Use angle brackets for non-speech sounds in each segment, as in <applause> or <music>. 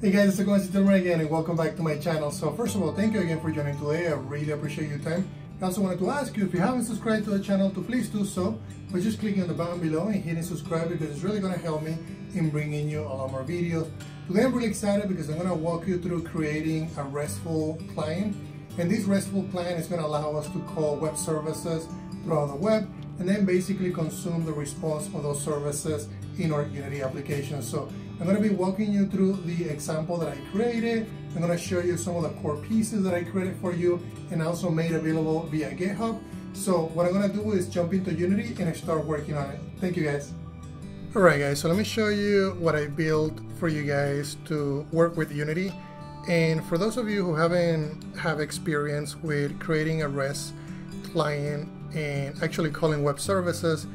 Hey guys, it's Gomez again and welcome back to my channel. So first of all, thank you again for joining today. I really appreciate your time. I also wanted to ask you, if you haven't subscribed to the channel, to please do so by just clicking on the button below and hitting subscribe because it's really going to help me in bringing you a lot more videos. Today I'm really excited because I'm going to walk you through creating a RESTful client. And this RESTful client is going to allow us to call web services throughout the web and then basically consume the response of those services in our Unity application. So I'm going to be walking you through the example that I created. I'm going to show you some of the core pieces that I created for you and also made available via GitHub. So what I'm going to do is jump into Unity and start working on it. Thank you guys. Alright guys, so let me show you what I built for you guys to work with Unity. And for those of you who haven't have experience with creating a REST client and actually calling web services,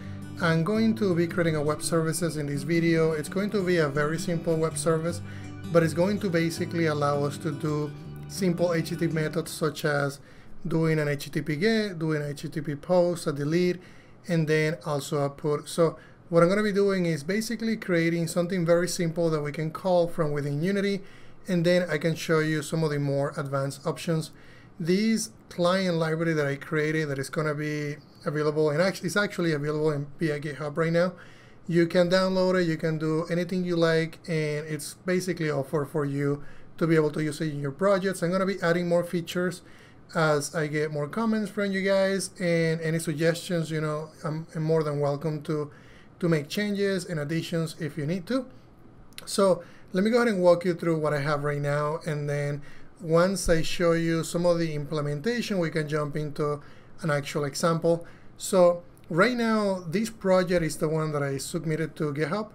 I'm going to be creating a web services in this video. It's going to be a very simple web service, but it's going to basically allow us to do simple HTTP methods such as doing an HTTP GET, doing an HTTP post, a delete, and then also a put. So what I'm going to be doing is basically creating something very simple that we can call from within Unity, and then I can show you some of the more advanced options. This client library that I created that is going to be available and actually it's actually available in via GitHub right now. You can download it, you can do anything you like, and it's basically offered for you to be able to use it in your projects. I'm going to be adding more features as I get more comments from you guys and any suggestions, you know, I'm, I'm more than welcome to to make changes and additions if you need to. So let me go ahead and walk you through what I have right now and then once I show you some of the implementation, we can jump into an actual example. So right now, this project is the one that I submitted to GitHub.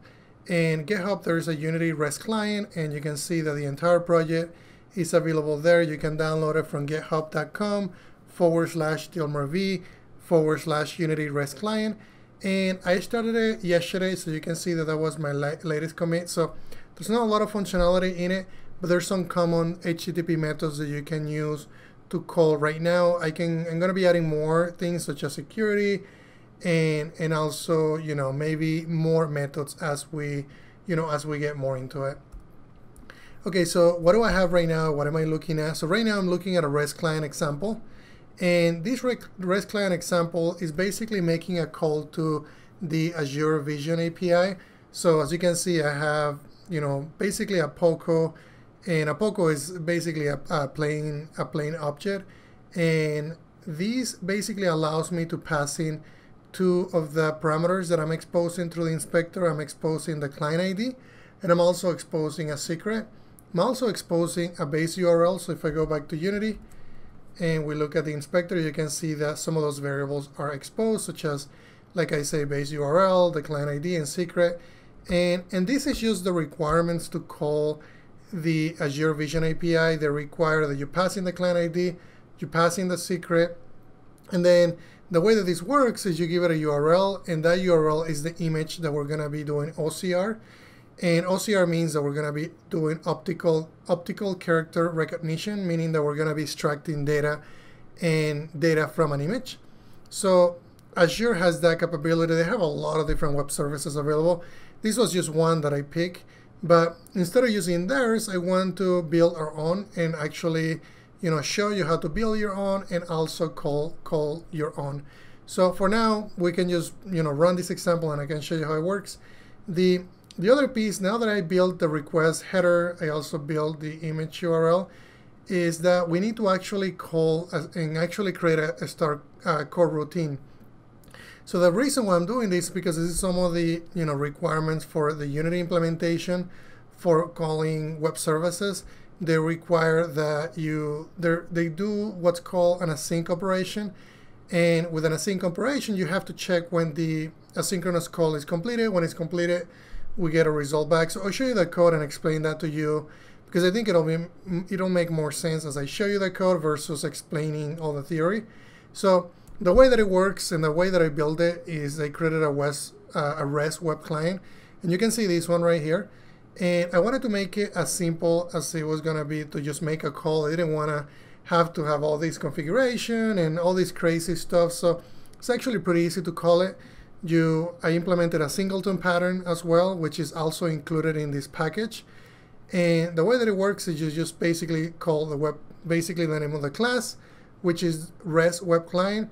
And GitHub, there is a Unity REST client, and you can see that the entire project is available there. You can download it from github.com forward slash DilmerV forward slash Unity REST client. And I started it yesterday, so you can see that that was my latest commit. So there's not a lot of functionality in it, but there's some common HTTP methods that you can use to call right now. I can I'm gonna be adding more things such as security and and also you know maybe more methods as we you know as we get more into it. Okay, so what do I have right now? What am I looking at? So right now I'm looking at a REST client example. And this REST client example is basically making a call to the Azure Vision API. So as you can see, I have, you know, basically a POCO and a POCO is basically a, a plain a plain object and this basically allows me to pass in two of the parameters that I'm exposing through the inspector. I'm exposing the client ID and I'm also exposing a secret. I'm also exposing a base URL. So if I go back to Unity and we look at the inspector, you can see that some of those variables are exposed, such as, like I say, base URL, the client ID, and secret. And, and this is just the requirements to call the Azure Vision API, they require that you pass in the client ID, you pass in the secret, and then the way that this works is you give it a URL, and that URL is the image that we're going to be doing OCR. And OCR means that we're going to be doing optical optical character recognition, meaning that we're going to be extracting data and data from an image. So Azure has that capability. They have a lot of different web services available. This was just one that I picked. But instead of using theirs, I want to build our own and actually, you know, show you how to build your own and also call call your own. So for now, we can just, you know, run this example and I can show you how it works. The the other piece, now that I built the request header, I also built the image URL, is that we need to actually call and actually create a, a start uh, coroutine. So the reason why I'm doing this is because this is some of the you know requirements for the Unity implementation for calling web services. They require that you they do what's called an async operation, and with an async operation, you have to check when the asynchronous call is completed. When it's completed, we get a result back. So I'll show you the code and explain that to you because I think it'll be it'll make more sense as I show you the code versus explaining all the theory. So the way that it works and the way that I build it is I created a, uh, a REST web client. And you can see this one right here. And I wanted to make it as simple as it was going to be to just make a call. I didn't want to have to have all this configuration and all this crazy stuff. So it's actually pretty easy to call it. You, I implemented a singleton pattern as well, which is also included in this package. And the way that it works is you just basically call the web, basically the name of the class, which is REST web client.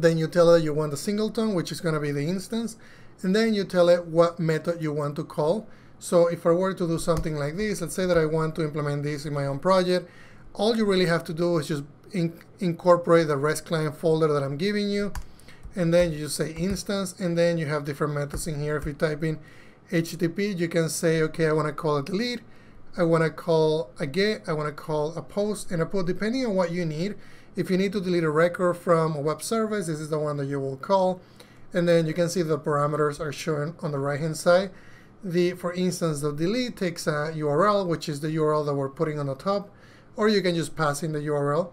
Then you tell it you want the singleton, which is going to be the instance. And then you tell it what method you want to call. So if I were to do something like this, let's say that I want to implement this in my own project, all you really have to do is just in incorporate the REST client folder that I'm giving you. And then you just say instance, and then you have different methods in here. If you type in HTTP, you can say, okay, I want to call a delete, I want to call a get, I want to call a post and a put, depending on what you need. If you need to delete a record from a web service, this is the one that you will call. And then you can see the parameters are shown on the right hand side. The, for instance, the delete takes a URL, which is the URL that we're putting on the top, or you can just pass in the URL.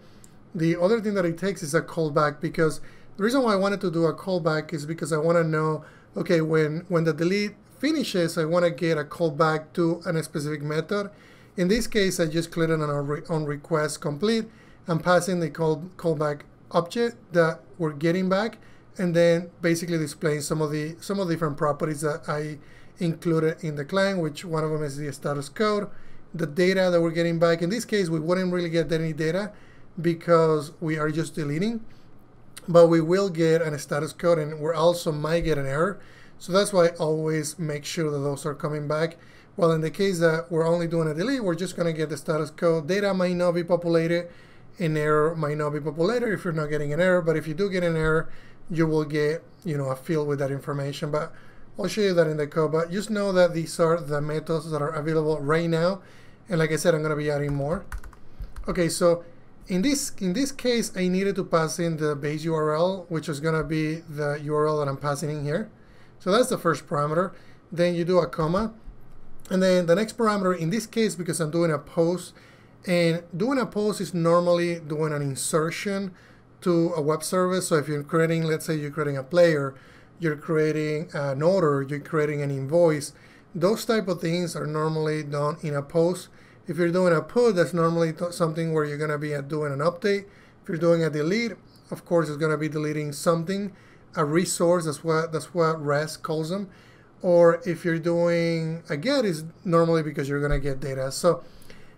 The other thing that it takes is a callback because the reason why I wanted to do a callback is because I want to know, okay, when, when the delete finishes, I want to get a callback to a specific method. In this case, I just click on, on request complete. I'm passing the call, callback object that we're getting back, and then basically displaying some of the some of the different properties that I included in the client, which one of them is the status code, the data that we're getting back. In this case, we wouldn't really get any data because we are just deleting, but we will get a status code, and we also might get an error so that's why I always make sure that those are coming back. Well, in the case that we're only doing a delete, we're just to get the status code. Data might not be populated. An error might not be populated if you're not getting an error. But if you do get an error, you will get you know a field with that information. But I'll show you that in the code. But just know that these are the methods that are available right now. And like I said, I'm going to be adding more. Okay, so in this in this case, I needed to pass in the base URL, which is going to be the URL that I'm passing in here. So that's the first parameter. Then you do a comma. And then the next parameter, in this case, because I'm doing a post, and doing a post is normally doing an insertion to a web service. So if you're creating, let's say you're creating a player, you're creating an order, you're creating an invoice, those type of things are normally done in a post. If you're doing a put, that's normally something where you're going to be uh, doing an update. If you're doing a delete, of course, it's going to be deleting something a resource, that's what that's what REST calls them. Or if you're doing a get is normally because you're gonna get data. So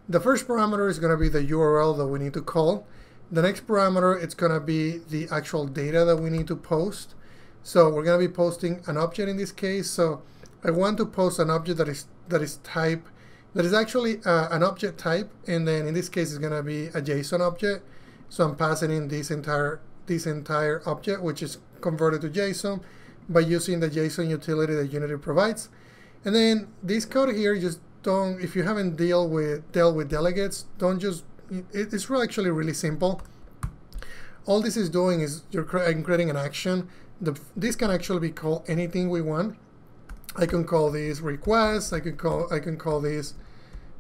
the first parameter is gonna be the URL that we need to call. The next parameter it's gonna be the actual data that we need to post. So we're gonna be posting an object in this case. So I want to post an object that is that is type that is actually uh, an object type, and then in this case it's gonna be a JSON object. So I'm passing in this entire this entire object, which is converted to JSON by using the JSON utility that Unity provides. And then this code here, just don't, if you haven't dealt with, dealt with delegates, don't just, it's really actually really simple. All this is doing is you're creating an action. The, this can actually be called anything we want. I can call these requests. I can call I can call these.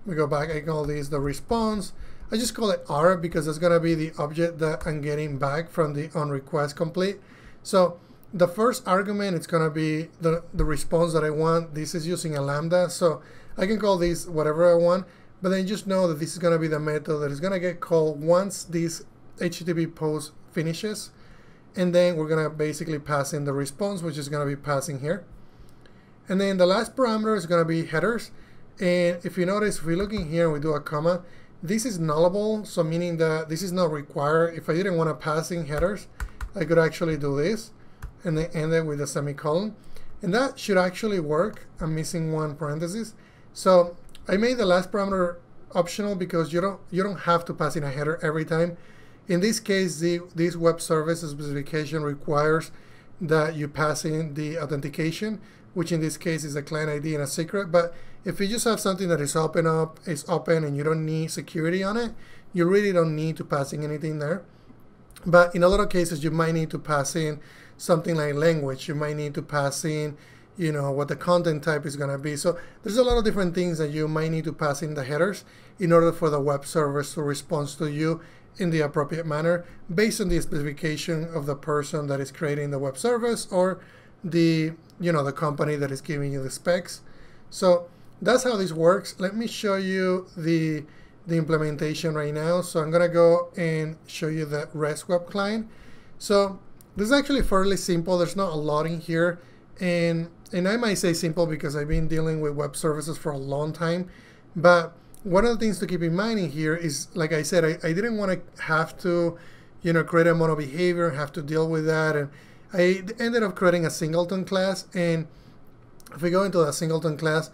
We go back. I call these the response. I just call it R because it's going to be the object that I'm getting back from the on request complete. So the first argument is going to be the, the response that I want. This is using a lambda. So I can call this whatever I want, but then just know that this is going to be the method that is going to get called once this HTTP post finishes. And then we're going to basically pass in the response, which is going to be passing here. And then the last parameter is going to be headers. And if you notice, if we look in here and we do a comma, this is nullable, so meaning that this is not required. If I didn't want to pass in headers, I could actually do this and then end it with a semicolon. And that should actually work. I'm missing one parenthesis. So I made the last parameter optional because you don't you don't have to pass in a header every time. In this case, the this web service specification requires that you pass in the authentication, which in this case is a client ID and a secret. But if you just have something that is open up, is open and you don't need security on it, you really don't need to pass in anything there. But in a lot of cases, you might need to pass in something like language. You might need to pass in, you know, what the content type is going to be. So there's a lot of different things that you might need to pass in the headers in order for the web service to respond to you in the appropriate manner based on the specification of the person that is creating the web service or the, you know, the company that is giving you the specs. So that's how this works. Let me show you the, the implementation right now. So I'm gonna go and show you the REST web client. So this is actually fairly simple. There's not a lot in here. And, and I might say simple because I've been dealing with web services for a long time. But one of the things to keep in mind in here is, like I said, I, I didn't want to have to, you know, create a mono behavior, have to deal with that. And I ended up creating a singleton class. And if we go into a singleton class,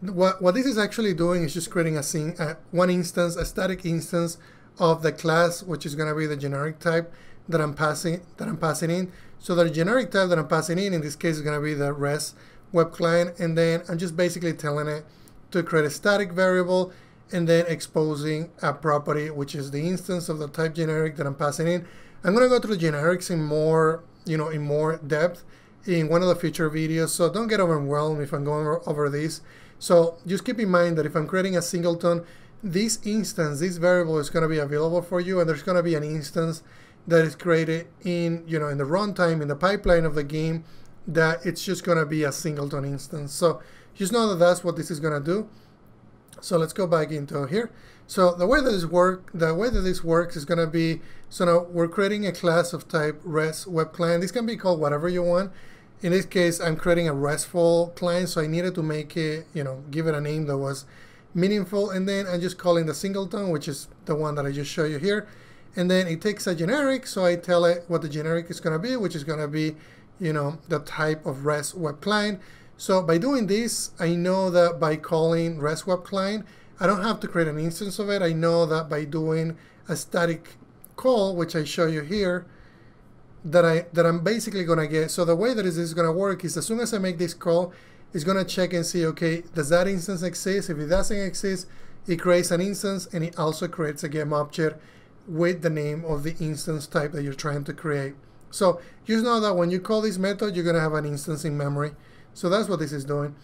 what, what this is actually doing is just creating a sing, one instance, a static instance of the class, which is going to be the generic type that I'm passing that I'm passing in. So the generic type that I'm passing in, in this case, is going to be the REST web client, and then I'm just basically telling it to create a static variable and then exposing a property, which is the instance of the type generic that I'm passing in. I'm going to go through the generics in more, you know, in more depth in one of the future videos. So don't get overwhelmed if I'm going over this. So just keep in mind that if I'm creating a singleton, this instance, this variable is going to be available for you, and there's going to be an instance that is created in, you know, in the runtime, in the pipeline of the game, that it's just going to be a singleton instance. So just know that that's what this is going to do. So let's go back into here. So the way that this work, the way that this works is going to be, so now we're creating a class of type REST web client. This can be called whatever you want. In this case, I'm creating a RESTful client, so I needed to make it, you know, give it a name that was meaningful. And then I'm just calling the singleton, which is the one that I just show you here. And then it takes a generic, so I tell it what the generic is going to be, which is going to be, you know, the type of REST web client. So by doing this, I know that by calling REST web client, I don't have to create an instance of it. I know that by doing a static call, which I show you here, that I that I'm basically gonna get. So the way that this is gonna work is as soon as I make this call, it's gonna check and see, okay, does that instance exist? If it doesn't exist, it creates an instance and it also creates a game object with the name of the instance type that you're trying to create. So just know that when you call this method, you're gonna have an instance in memory. So that's what this is doing.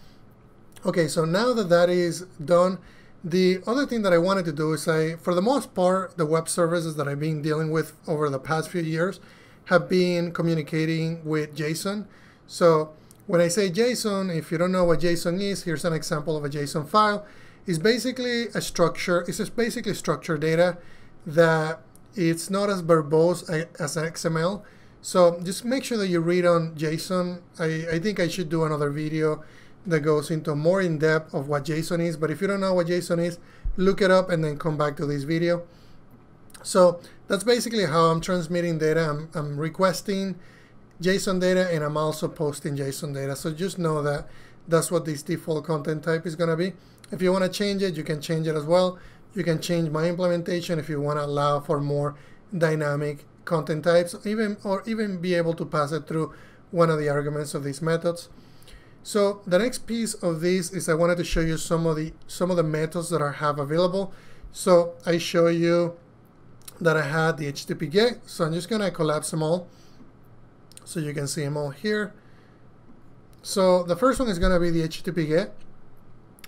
Okay, so now that that is done, the other thing that I wanted to do is I, for the most part, the web services that I've been dealing with over the past few years have been communicating with JSON. So when I say JSON, if you don't know what JSON is, here's an example of a JSON file. It's basically a structure, it's just basically structured data that it's not as verbose as XML. So just make sure that you read on JSON. I, I think I should do another video that goes into more in depth of what JSON is. But if you don't know what JSON is, look it up and then come back to this video. So that's basically how I'm transmitting data. I'm, I'm requesting JSON data and I'm also posting JSON data. So just know that that's what this default content type is going to be. If you want to change it, you can change it as well. You can change my implementation if you want to allow for more dynamic content types, even or even be able to pass it through one of the arguments of these methods. So the next piece of this is I wanted to show you some of the some of the methods that I have available. So I show you that I had the HTTP GET. So I'm just gonna collapse them all so you can see them all here. So the first one is gonna be the HTTP GET.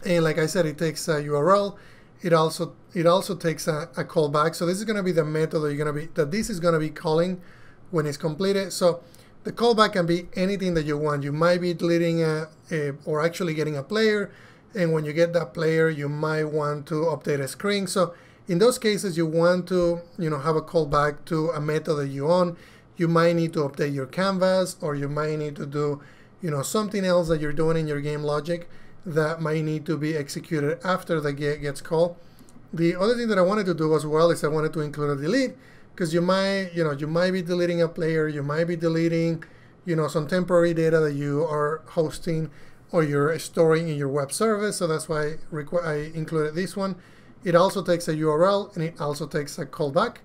And like I said, it takes a URL it also it also takes a, a callback. So this is going to be the method that you're going to be that this is going to be calling when it's completed. So the callback can be anything that you want. You might be deleting a, a or actually getting a player, and when you get that player, you might want to update a screen. So in those cases, you want to you know have a callback to a method that you own. You might need to update your canvas, or you might need to do you know something else that you're doing in your game logic that might need to be executed after the get gets called. The other thing that I wanted to do as well is I wanted to include a delete because you might, you know, you might be deleting a player, you might be deleting, you know, some temporary data that you are hosting or you're storing in your web service. So that's why I included this one. It also takes a URL and it also takes a callback.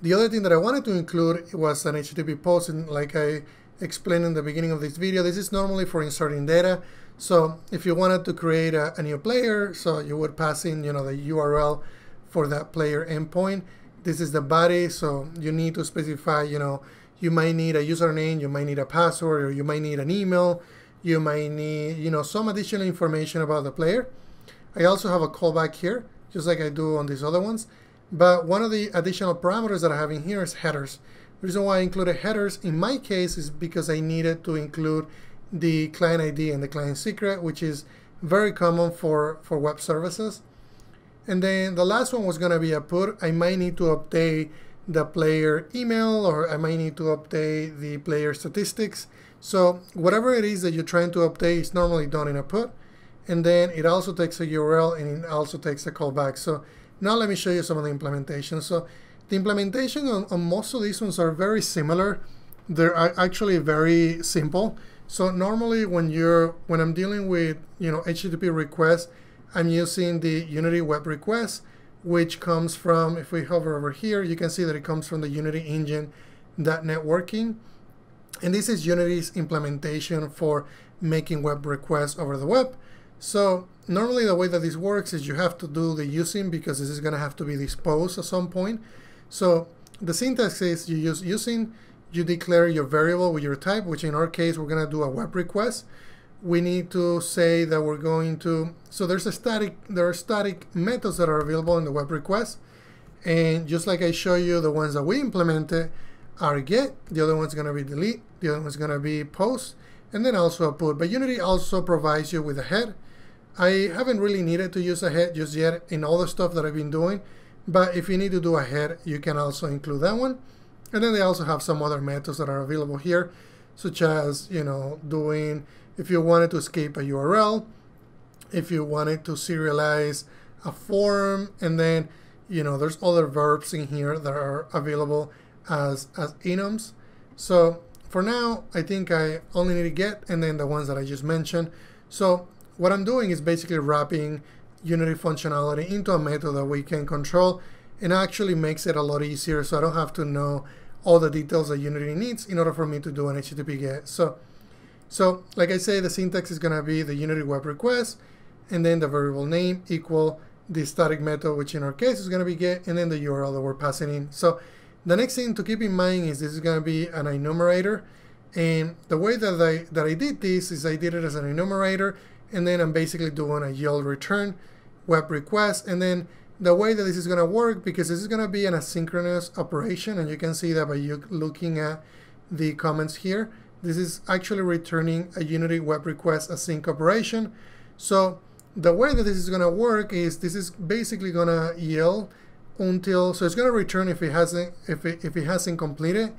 The other thing that I wanted to include was an HTTP post, and like I explained in the beginning of this video, this is normally for inserting data. So if you wanted to create a, a, new player, so you would pass in, you know, the URL for that player endpoint. This is the body, so you need to specify, you know, you might need a username, you might need a password, or you might need an email, you might need, you know, some additional information about the player. I also have a callback here, just like I do on these other ones. But one of the additional parameters that I have in here is headers. The reason why I included headers in my case is because I needed to include the client ID and the client secret, which is very common for, for web services. And then the last one was going to be a put. I might need to update the player email or I might need to update the player statistics. So whatever it is that you're trying to update is normally done in a put. and then it also takes a URL and it also takes a callback. So now let me show you some of the implementation. So the implementation on, on most of these ones are very similar. They're actually very simple. So normally when you're when I'm dealing with you know HTTP requests, I'm using the Unity web request, which comes from if we hover over here, you can see that it comes from the Unity engine networking. And this is Unity's implementation for making web requests over the web. So normally the way that this works is you have to do the using because this is going to have to be disposed at some point. So the syntax is you use using, you declare your variable with your type, which in our case, we're going to do a web request. We need to say that we're going to, so there's a static, there are static methods that are available in the web request. And just like I show you, the ones that we implemented are get, the other one's going to be delete, the other one's going to be post, and then also a put. But Unity also provides you with a head I haven't really needed to use a head just yet in all the stuff that I've been doing, but if you need to do a head, you can also include that one. And then they also have some other methods that are available here, such as, you know, doing, if you wanted to escape a URL, if you wanted to serialize a form, and then, you know, there's other verbs in here that are available as, as enums. So for now, I think I only need to get, and then the ones that I just mentioned. So what I'm doing is basically wrapping Unity functionality into a method that we can control and actually makes it a lot easier so I don't have to know all the details that Unity needs in order for me to do an HTTP GET. So, so like I say, the syntax is going to be the Unity web request and then the variable name equal the static method, which in our case is going to be get, and then the URL that we're passing in. So the next thing to keep in mind is this is going to be an enumerator. And the way that I, that I did this is I did it as an enumerator and then I'm basically doing a yield return web request and then the way that this is going to work because this is going to be an asynchronous operation and you can see that by you looking at the comments here this is actually returning a unity web request async operation. So the way that this is going to work is this is basically going to yield until so it's going to return if it hasn't if it, if it hasn't completed.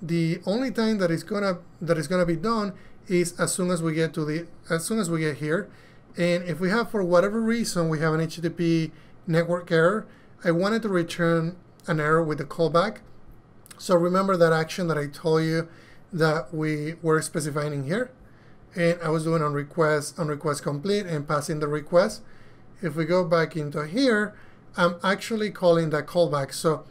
The only time that is gonna that is gonna be done is as soon as we get to the as soon as we get here. And if we have for whatever reason we have an HTTP network error I wanted to return an error with the callback so remember that action that I told you that we were specifying in here and I was doing on request on request complete and passing the request if we go back into here I'm actually calling that callback so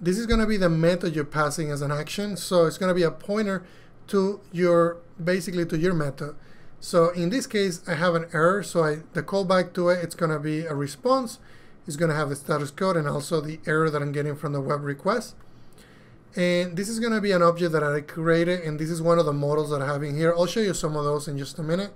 this is going to be the method you're passing as an action so it's going to be a pointer to your basically to your method. So in this case, I have an error. So I, the callback to it, it's going to be a response. It's going to have the status code and also the error that I'm getting from the web request. And this is going to be an object that I created, and this is one of the models that I have in here. I'll show you some of those in just a minute.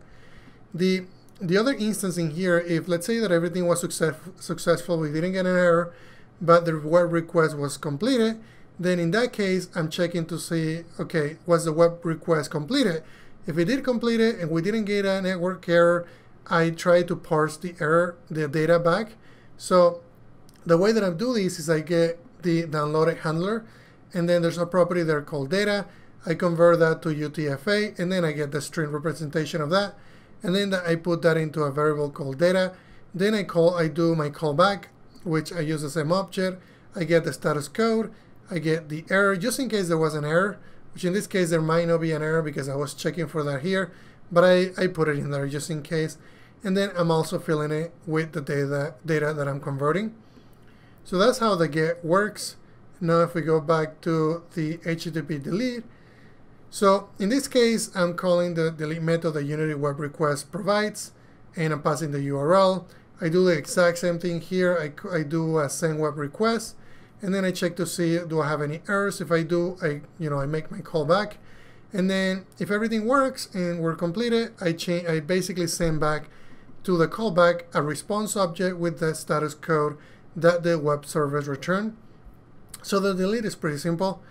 The the other instance in here, if let's say that everything was success, successful, we didn't get an error, but the web request was completed, then in that case, I'm checking to see, okay, was the web request completed? If it did complete it and we didn't get a network error, I try to parse the error, the data back. So the way that I do this is I get the downloaded handler, and then there's a property there called data. I convert that to UTF-8, and then I get the string representation of that. And then I put that into a variable called data. Then I call, I do my callback, which I use the same object. I get the status code, I get the error just in case there was an error, which in this case there might not be an error because I was checking for that here, but I, I put it in there just in case. And then I'm also filling it with the data, data that I'm converting. So that's how the get works. Now if we go back to the HTTP delete, so in this case, I'm calling the delete method that Unity Web Request provides, and I'm passing the URL. I do the exact same thing here. I, I do a send web request, and then I check to see do I have any errors. If I do, I you know I make my callback, and then if everything works and we're completed, I change I basically send back to the callback a response object with the status code that the web service returned. So the delete is pretty simple.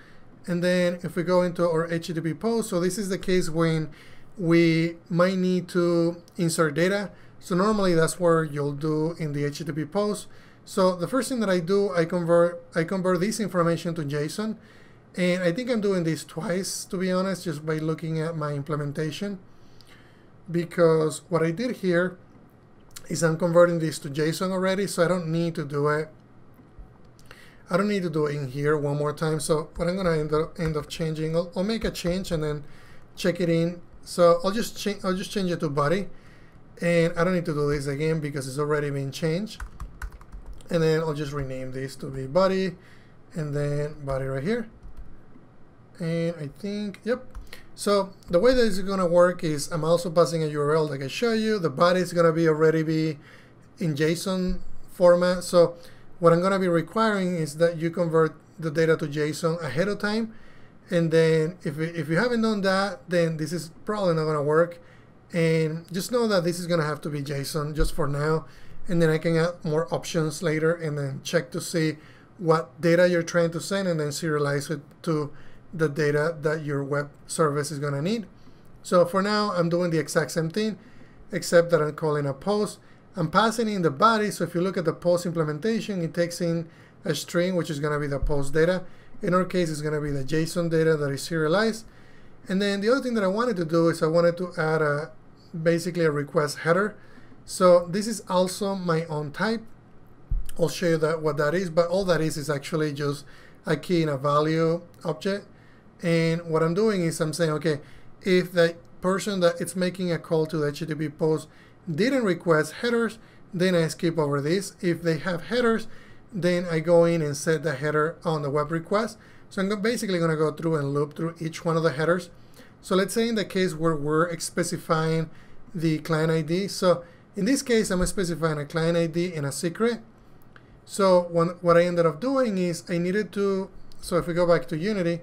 And then if we go into our HTTP post, so this is the case when we might need to insert data. So normally that's where you'll do in the HTTP post. So the first thing that I do, I convert I convert this information to JSON. And I think I'm doing this twice, to be honest, just by looking at my implementation. Because what I did here is I'm converting this to JSON already, so I don't need to do it. I don't need to do it in here one more time. So what I'm to end up, end up changing, I'll, I'll, make a change and then check it in. So I'll just change, I'll just change it to body, and I don't need to do this again because it's already been changed. And then I'll just rename this to be body, and then body right here. And I think, yep, so the way that it's going to work is I'm also passing a URL like I show you. The body is going to be already be in JSON format. So what I'm going to be requiring is that you convert the data to JSON ahead of time. And then if, if you haven't done that, then this is probably not going to work. And just know that this is going to have to be JSON just for now. And then I can add more options later and then check to see what data you're trying to send and then serialize it to the data that your web service is going to need. So for now, I'm doing the exact same thing, except that I'm calling a post. I'm passing in the body, so if you look at the post implementation, it takes in a string, which is going to be the post data. In our case, it's going to be the JSON data that is serialized. And then the other thing that I wanted to do is I wanted to add a basically a request header. So this is also my own type. I'll show you that what that is, but all that is is actually just a key in a value object. And what I'm doing is I'm saying, okay, if the person that it's making a call to the HTTP post didn't request headers, then I skip over this. If they have headers, then I go in and set the header on the web request. So I'm basically going to go through and loop through each one of the headers. So let's say in the case where we're specifying the client ID. So in this case, I'm specifying a client ID and a secret. So when, what I ended up doing is I needed to, so if we go back to Unity,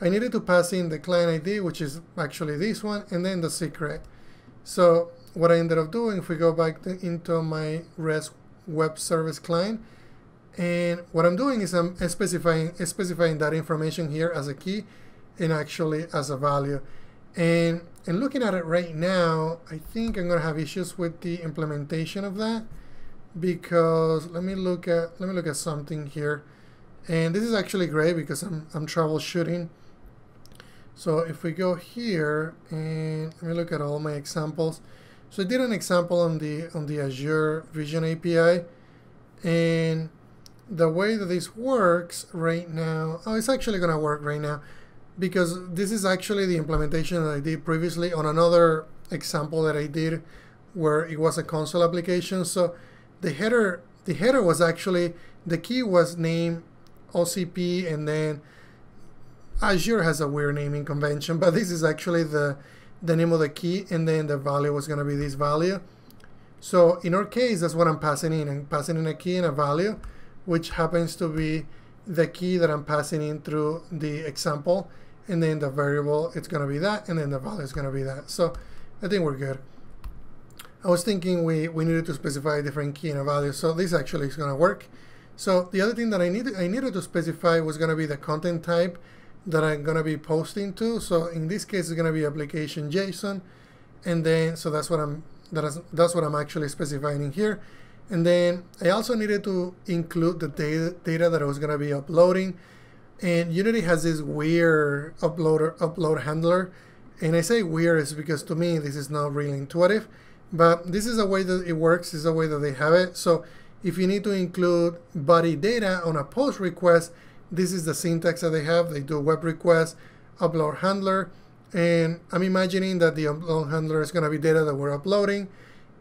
I needed to pass in the client ID, which is actually this one, and then the secret. So what I ended up doing, if we go back to, into my REST web service client, and what I'm doing is I'm specifying specifying that information here as a key and actually as a value. And and looking at it right now, I think I'm gonna have issues with the implementation of that because let me look at let me look at something here. And this is actually great because I'm I'm troubleshooting so if we go here and let me look at all my examples. So I did an example on the on the Azure Vision API and the way that this works right now, oh, it's actually going to work right now because this is actually the implementation that I did previously on another example that I did where it was a console application. So the header, the header was actually, the key was named OCP and then Azure has a weird naming convention, but this is actually the, the name of the key, and then the value was going to be this value. So in our case, that's what I'm passing in. I'm passing in a key and a value, which happens to be the key that I'm passing in through the example, and then the variable, it's going to be that, and then the value is going to be that. So I think we're good. I was thinking we, we needed to specify a different key and a value, so this actually is going to work. So the other thing that I needed, I needed to specify was going to be the content type that I'm going to be posting to. So in this case, it's going to be application JSON. And then, so that's what I'm, that is, that's what I'm actually specifying in here. And then I also needed to include the data, data that I was going to be uploading. And Unity has this weird uploader upload handler. And I say weird is because to me, this is not really intuitive. But this is a way that it works, this is a way that they have it. So if you need to include body data on a post request, this is the syntax that they have. They do web request, upload handler, and I'm imagining that the upload handler is going to be data that we're uploading,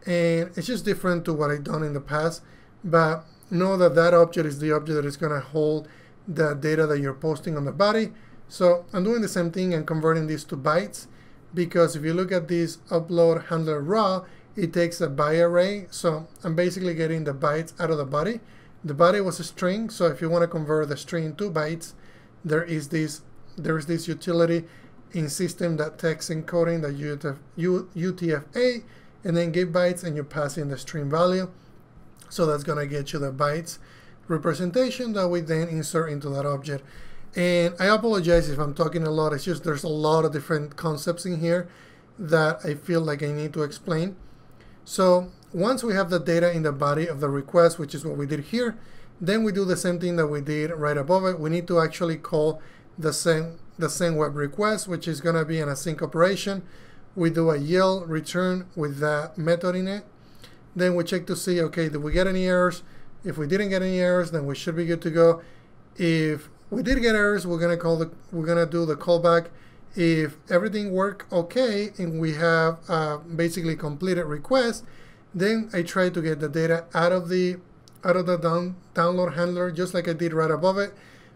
and it's just different to what I've done in the past. But know that that object is the object that is going to hold the data that you're posting on the body. So I'm doing the same thing and converting this to bytes because if you look at this upload handler raw, it takes a byte array. So I'm basically getting the bytes out of the body the body was a string, so if you want to convert the string to bytes, there is this there is this utility in system.text encoding that UTF-8 and then give bytes and you pass in the string value. So that's going to get you the bytes representation that we then insert into that object. And I apologize if I'm talking a lot. It's just there's a lot of different concepts in here that I feel like I need to explain. So once we have the data in the body of the request, which is what we did here, then we do the same thing that we did right above it. We need to actually call the same the same web request, which is going to be an async operation. We do a yield return with that method in it. Then we check to see, okay, did we get any errors? If we didn't get any errors, then we should be good to go. If we did get errors, we're gonna call the we're gonna do the callback. If everything worked okay and we have uh, basically completed request, then I try to get the data out of the out of the down, download handler just like I did right above it.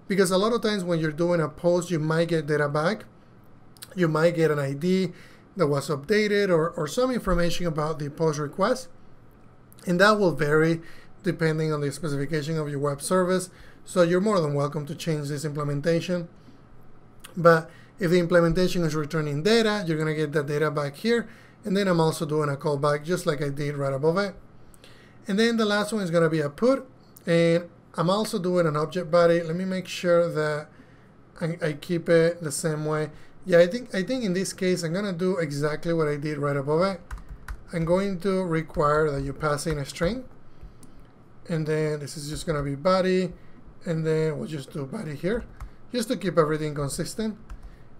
Because a lot of times when you're doing a post you might get data back. You might get an ID that was updated or, or some information about the post request. And that will vary depending on the specification of your web service. So you're more than welcome to change this implementation. But if the implementation is returning data you're going to get that data back here and then I'm also doing a callback just like I did right above it. And then the last one is going to be a put. And I'm also doing an object body. Let me make sure that I, I keep it the same way. Yeah I think I think in this case I'm gonna do exactly what I did right above it. I'm going to require that you pass in a string. And then this is just gonna be body. And then we'll just do body here just to keep everything consistent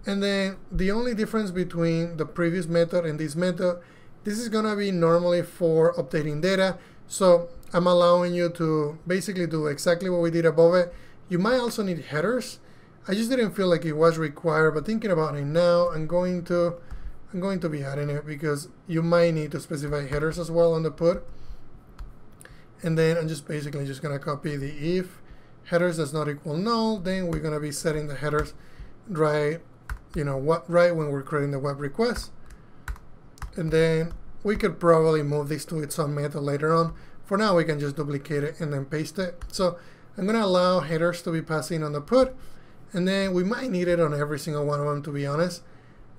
and then the only difference between the previous method and this method this is gonna be normally for updating data. So I'm allowing you to basically do exactly what we did above it. You might also need headers. I just didn't feel like it was required, but thinking about it now, I'm going to I'm going to be adding it because you might need to specify headers as well on the put. And then I'm just basically just gonna copy the if headers does not equal null, then we're gonna be setting the headers right, you know, what right when we're creating the web request. And then we could probably move this to its own method later on. For now, we can just duplicate it and then paste it. So I'm gonna allow headers to be passing on the put and then we might need it on every single one of them, to be honest,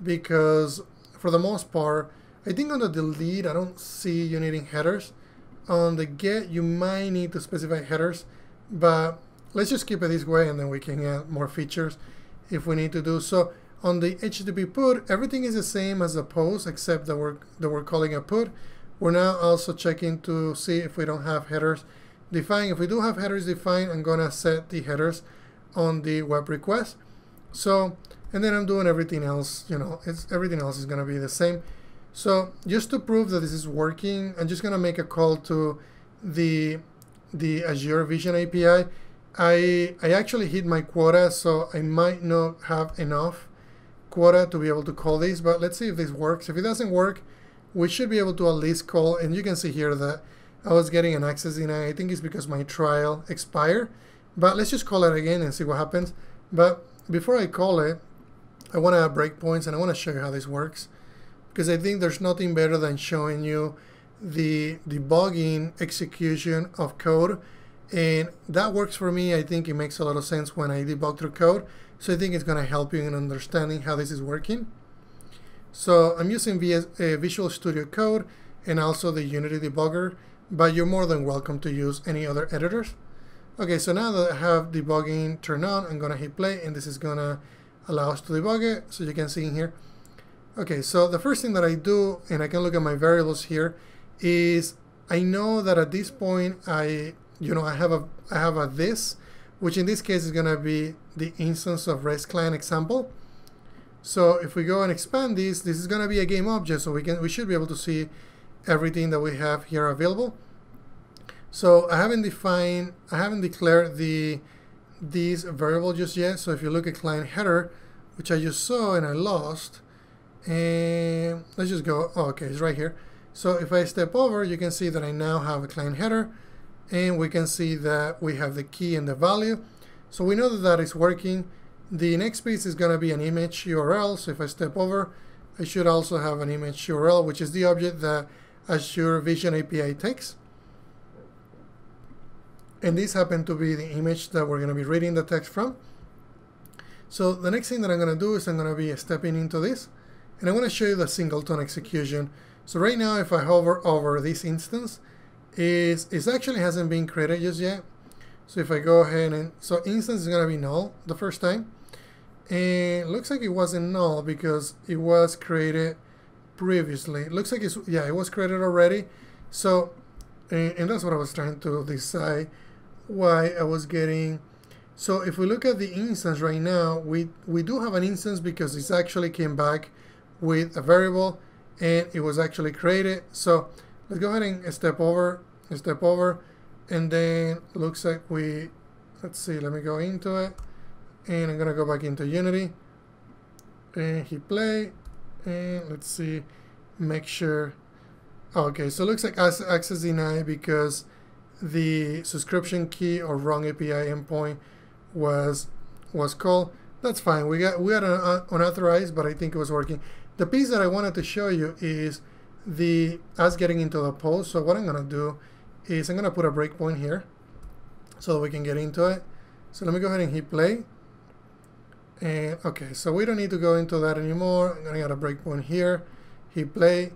because for the most part, I think on the delete, I don't see you needing headers. On the get, you might need to specify headers, but let's just keep it this way and then we can add more features if we need to do so. On the HTTP put, everything is the same as the post except that we're, that we're calling a put. We're now also checking to see if we don't have headers defined. If we do have headers defined, I'm gonna set the headers on the web request. So, and then I'm doing everything else, you know, it's everything else is going to be the same. So just to prove that this is working, I'm just going to make a call to the the Azure Vision API. I, I actually hit my quota, so I might not have enough quota to be able to call this, but let's see if this works. If it doesn't work, we should be able to at least call, and you can see here that I was getting an access denied. I think it's because my trial expired. But let's just call it again and see what happens. But before I call it, I want to add breakpoints and I want to show you how this works. Because I think there's nothing better than showing you the debugging execution of code. And that works for me. I think it makes a lot of sense when I debug through code. So I think it's going to help you in understanding how this is working. So I'm using VS, uh, Visual Studio Code and also the Unity debugger, but you're more than welcome to use any other editors. Okay, so now that I have debugging turned on, I'm gonna hit play and this is gonna allow us to debug it. So you can see in here. Okay, so the first thing that I do, and I can look at my variables here, is I know that at this point I, you know, I have a I have a this, which in this case is gonna be the instance of REST client example. So if we go and expand this, this is gonna be a game object, so we can we should be able to see everything that we have here available. So I haven't defined, I haven't declared the these variable just yet. So if you look at client header, which I just saw and I lost, and let's just go, oh, okay, it's right here. So if I step over, you can see that I now have a client header and we can see that we have the key and the value. So we know that that is working. The next piece is going to be an image URL. So if I step over, I should also have an image URL, which is the object that Azure Vision API takes. And this happened to be the image that we're going to be reading the text from. So the next thing that I'm going to do is I'm going to be stepping into this. And I want to show you the singleton execution. So right now, if I hover over this instance, is it actually hasn't been created just yet. So if I go ahead and, so instance is going to be null the first time. And looks like it wasn't null because it was created previously. It looks like it's, yeah, it was created already. So, and, and that's what I was trying to decide why I was getting so if we look at the instance right now we we do have an instance because it actually came back with a variable and it was actually created so let's go ahead and step over, step over, and then looks like we, let's see, let me go into it, and I'm gonna go back into Unity, and hit play, and let's see, make sure, okay, so it looks like access denied because the subscription key or wrong API endpoint was was called. That's fine. We got we got an uh, unauthorized, but I think it was working. The piece that I wanted to show you is the us getting into the post. So what I'm gonna do is I'm gonna put a breakpoint here so we can get into it. So let me go ahead and hit play. And okay, so we don't need to go into that anymore. I'm gonna get a breakpoint here, hit play.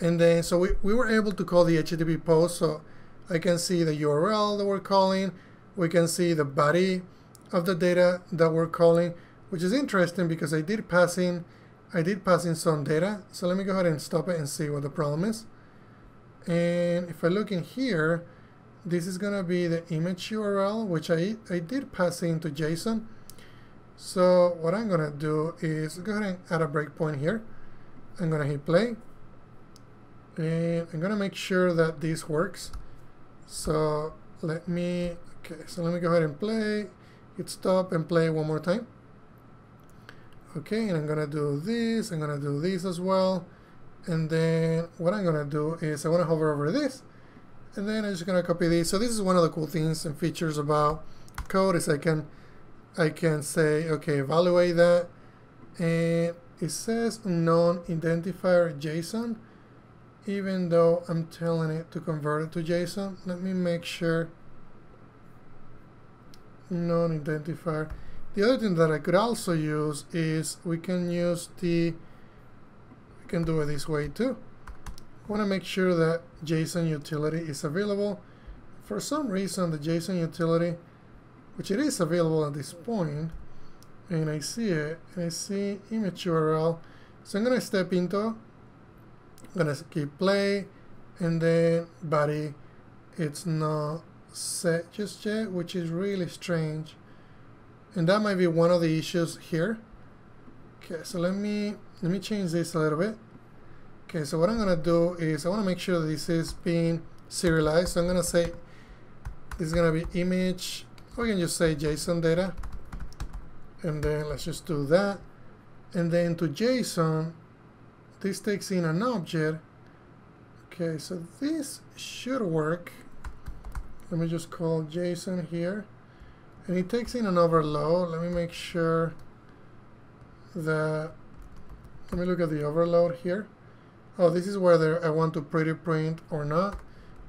And then, so we, we were able to call the HTTP post. So I can see the URL that we're calling. We can see the body of the data that we're calling, which is interesting because I did pass in, I did pass in some data. So let me go ahead and stop it and see what the problem is. And if I look in here, this is going to be the image URL, which I, I did pass into JSON. So what I'm going to do is go ahead and add a breakpoint here. I'm going to hit play. And I'm going to make sure that this works. So let me, okay, so let me go ahead and play, hit stop and play one more time. Okay, and I'm gonna do this, I'm gonna do this as well. And then what I'm gonna do is I wanna hover over this, and then I'm just gonna copy this. So this is one of the cool things and features about code is I can, I can say, okay, evaluate that. And it says non-identifier JSON even though I'm telling it to convert it to JSON. Let me make sure non-identifier. The other thing that I could also use is we can use the, can do it this way too. I want to make sure that JSON utility is available. For some reason, the JSON utility, which it is available at this point, and I see it, and I see image URL. So I'm going to step into I'm gonna keep play and then body it's not set just yet which is really strange and that might be one of the issues here okay so let me let me change this a little bit okay so what I'm gonna do is I want to make sure this is being serialized so I'm gonna say this is gonna be image we can just say JSON data and then let's just do that and then to JSON this takes in an object. Okay, so this should work. Let me just call JSON here. And it takes in an overload. Let me make sure that, let me look at the overload here. Oh, this is whether I want to pretty print or not.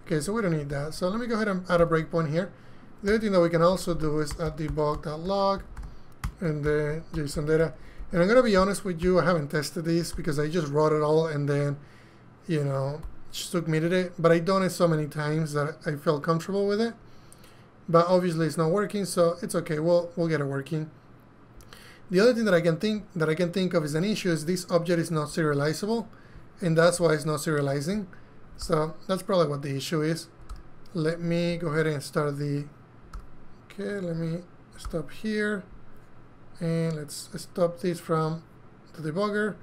Okay, so we don't need that. So let me go ahead and add a breakpoint here. The other thing that we can also do is add debug.log and then JSON data. And I'm going to be honest with you, I haven't tested this because I just wrote it all and then, you know, submitted it. But I've done it so many times that I felt comfortable with it. But obviously it's not working, so it's okay. We'll, we'll get it working. The other thing that I can think that I can think of is an issue is this object is not serializable, and that's why it's not serializing. So that's probably what the issue is. Let me go ahead and start the. Okay, let me stop here and let's stop this from the debugger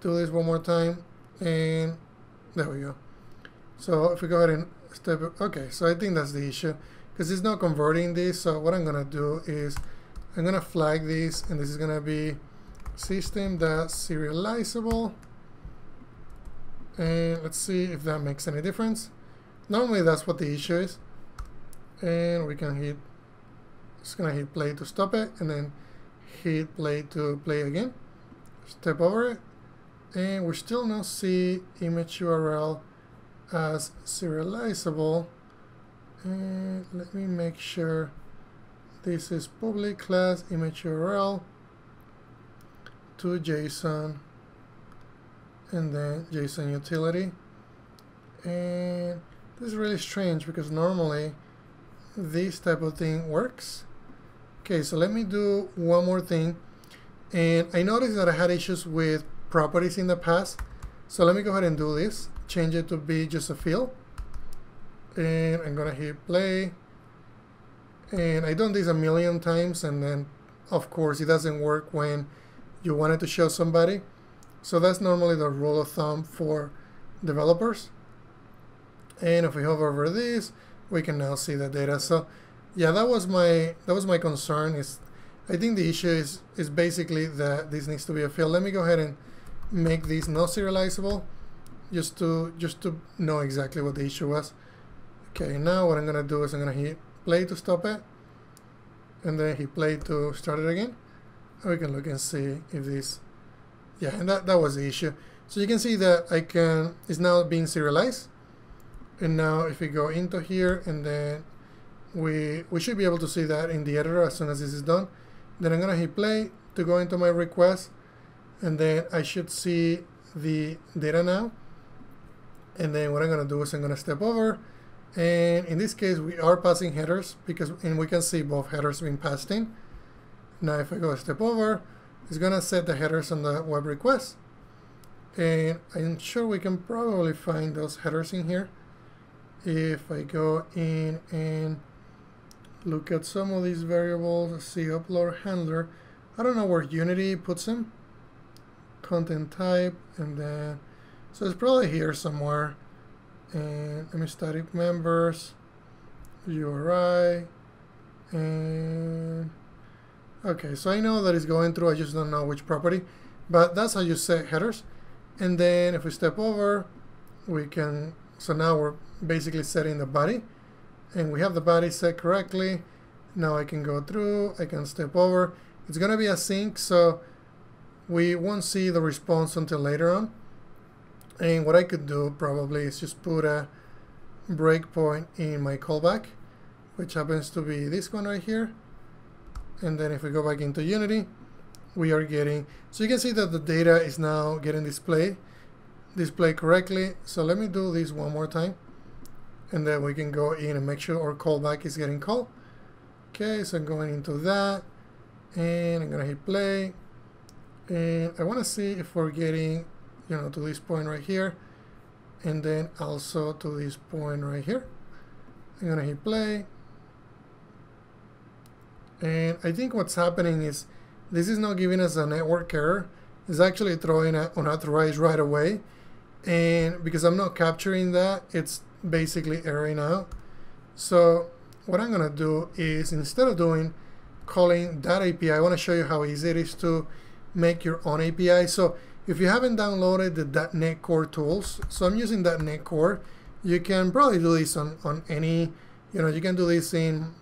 do this one more time and there we go so if we go ahead and step okay so I think that's the issue because it's not converting this so what I'm gonna do is I'm gonna flag this and this is gonna be system that serializable. And let's see if that makes any difference. Normally that's what the issue is. And we can hit just gonna hit play to stop it and then hit play to play again. Step over it. And we still not see image URL as serializable. And let me make sure this is public class image URL to JSON and then JSON utility and this is really strange because normally this type of thing works Okay, so let me do one more thing. And I noticed that I had issues with properties in the past. So let me go ahead and do this. Change it to be just a field. And I'm gonna hit play. And I've done this a million times and then of course it doesn't work when you wanted to show somebody. So that's normally the rule of thumb for developers. And if we hover over this, we can now see the data. So yeah, that was my that was my concern. Is I think the issue is is basically that this needs to be a field. Let me go ahead and make this not serializable just to just to know exactly what the issue was. Okay, now what I'm gonna do is I'm gonna hit play to stop it and then hit play to start it again. And we can look and see if this yeah, and that, that was the issue. So you can see that I can it's now being serialized. And now if we go into here and then we we should be able to see that in the editor as soon as this is done. Then I'm gonna hit play to go into my request and then I should see the data now and then what I'm gonna do is I'm gonna step over and in this case we are passing headers because and we can see both headers being passed in. Now if I go a step over it's gonna set the headers on the web request. And I'm sure we can probably find those headers in here. If I go in and look at some of these variables see upload handler I don't know where Unity puts them. Content type and then so it's probably here somewhere and let me static members. URI and okay so I know that it's going through I just don't know which property but that's how you set headers. And then if we step over we can so now we're basically setting the body. And we have the body set correctly. Now I can go through I can step over. It's gonna be async so we won't see the response until later on and what I could do probably is just put a breakpoint in my callback which happens to be this one right here. And then if we go back into Unity we are getting so you can see that the data is now getting displayed displayed correctly. So let me do this one more time. And then we can go in and make sure our callback is getting called. Okay so I'm going into that. And I'm gonna hit play. And I want to see if we're getting you know to this point right here and then also to this point right here. I'm gonna hit play. And I think what's happening is this is not giving us a network error. It's actually throwing an unauthorized right away. And because I'm not capturing that it's basically erroring out. So what I'm gonna do is instead of doing calling that API I want to show you how easy it is to make your own API so if you haven't downloaded the .NET Core tools, so I'm using that .NET Core, you can probably do this on, on any, you know, you can do this in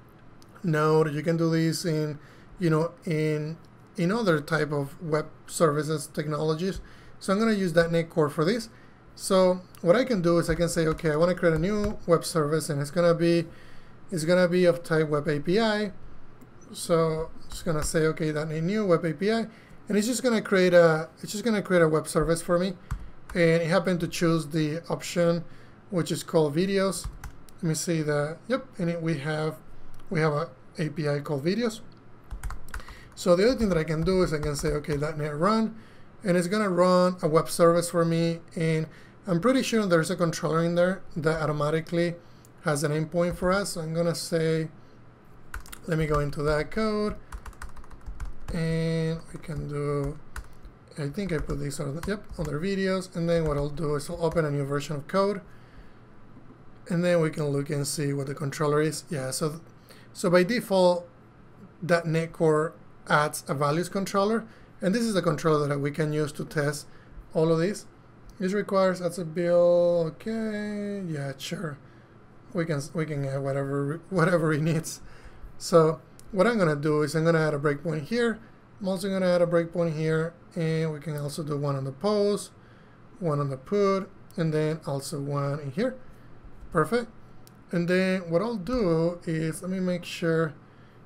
Node, you can do this in, you know, in in other type of web services technologies. So I'm going to use that .NET Core for this. So what I can do is I can say, okay, I want to create a new web service and it's going to be, it's going to be of type web API. So I'm just going to say, okay, .NET new web API and it's just gonna create a it's just gonna create a web service for me. And it happened to choose the option which is called videos. Let me see that yep and it, we have we have a API called videos. So the other thing that I can do is I can say okay .NET run. And it's gonna run a web service for me. And I'm pretty sure there's a controller in there that automatically has an endpoint for us. So I'm gonna say let me go into that code and we can do I think I put these on yep other videos. And then what I'll do is I'll open a new version of code. And then we can look and see what the controller is. Yeah so so by default that .NET Core adds a values controller. And this is the controller that we can use to test all of these. This requires as a build. Okay yeah sure. We can we can add whatever <laughs> whatever it needs. So what I'm going to do is I'm going to add a breakpoint here. I'm also going to add a breakpoint here, and we can also do one on the post, one on the put, and then also one in here. Perfect. And then what I'll do is, let me make sure.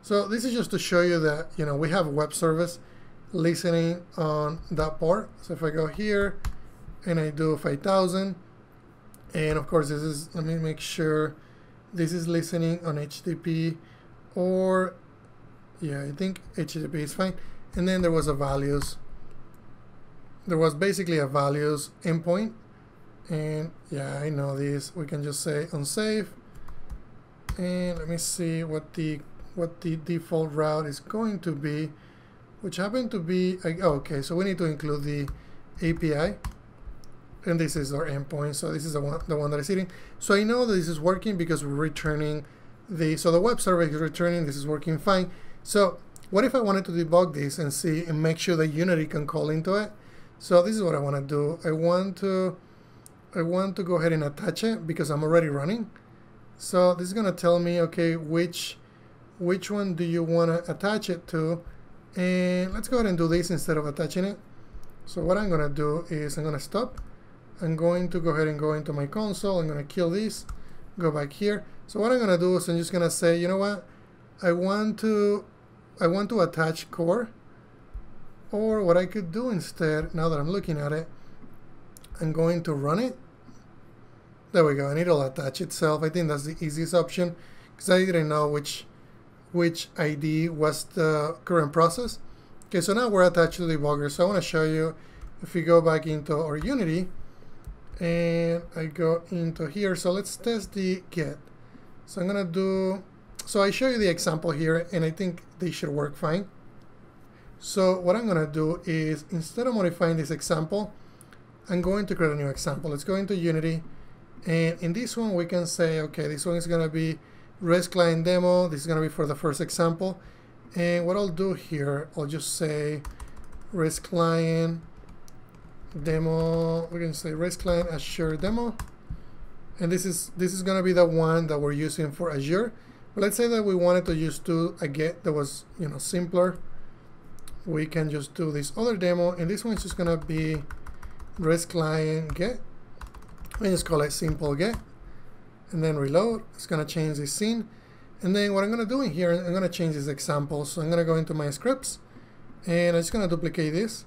So this is just to show you that, you know, we have a web service listening on that part. So if I go here and I do 5000, and of course this is, let me make sure this is listening on HTTP or yeah I think HTTP is fine and then there was a values there was basically a values endpoint and yeah I know this we can just say unsafe and let me see what the what the default route is going to be which happened to be oh, okay so we need to include the API and this is our endpoint. So this is the one, the one that is hitting. So I know that this is working because we're returning the, so the web server is returning, this is working fine. So what if I wanted to debug this and see and make sure that Unity can call into it? So this is what I want to do. I want to, I want to go ahead and attach it because I'm already running. So this is going to tell me, okay, which, which one do you want to attach it to? And let's go ahead and do this instead of attaching it. So what I'm going to do is I'm going to stop. I'm going to go ahead and go into my console. I'm going to kill this, go back here. So what I'm going to do is I'm just going to say, you know what? I want to I want to attach core or what I could do instead, now that I'm looking at it, I'm going to run it. There we go, and it'll attach itself. I think that's the easiest option because I didn't know which which ID was the current process. Okay, so now we're attached to the debugger. So I want to show you if we go back into our Unity and I go into here. So let's test the get. So I'm to do, so I show you the example here and I think they should work fine. So what I'm going to do is instead of modifying this example, I'm going to create a new example. Let's go into Unity and in this one we can say, okay, this one is going to be REST client demo. This is going to be for the first example. And what I'll do here, I'll just say REST client demo. We're going to say REST client Azure demo. And this is this is going to be the one that we're using for Azure. But let's say that we wanted to use to a get that was you know simpler. We can just do this other demo, and this one is just going to be REST client get. We just call it simple get and then reload. It's going to change the scene. And then what I'm going to do in here, I'm going to change this example. So I'm going to go into my scripts and I'm just going to duplicate this.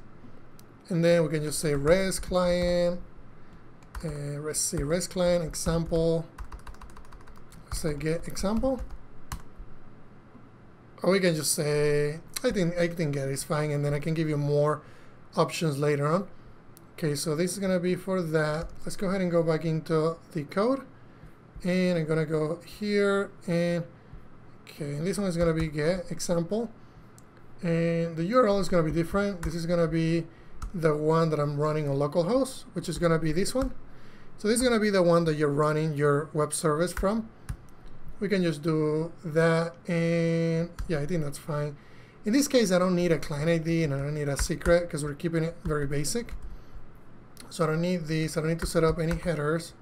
And then we can just say REST client, uh, let's see, REST client example. Say get example. Or we can just say, I think I think get is fine, and then I can give you more options later on. Okay, so this is gonna be for that. Let's go ahead and go back into the code and I'm gonna go here and okay and this one is gonna be get example and the URL is gonna be different this is gonna be the one that I'm running on localhost which is gonna be this one so this is gonna be the one that you're running your web service from we can just do that and yeah I think that's fine in this case I don't need a client ID and I don't need a secret because we're keeping it very basic so I don't need this I don't need to set up any headers